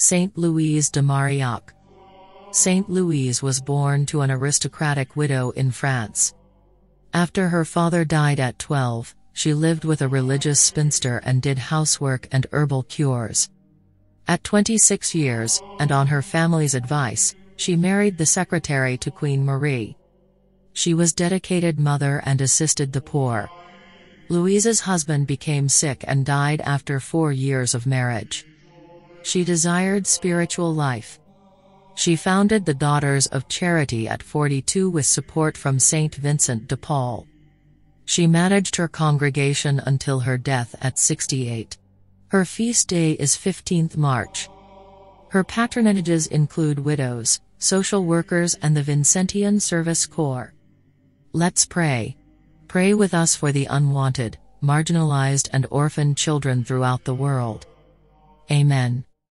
Saint Louise de Marillac. Saint Louise was born to an aristocratic widow in France. After her father died at 12, she lived with a religious spinster and did housework and herbal cures. At 26 years, and on her family's advice, she married the secretary to Queen Marie. She was dedicated mother and assisted the poor. Louise's husband became sick and died after four years of marriage. She desired spiritual life. She founded the Daughters of Charity at 42 with support from Saint Vincent de Paul. She managed her congregation until her death at 68. Her feast day is 15th March. Her patronages include widows, social workers and the Vincentian Service Corps. Let's pray. Pray with us for the unwanted, marginalized and orphaned children throughout the world. Amen.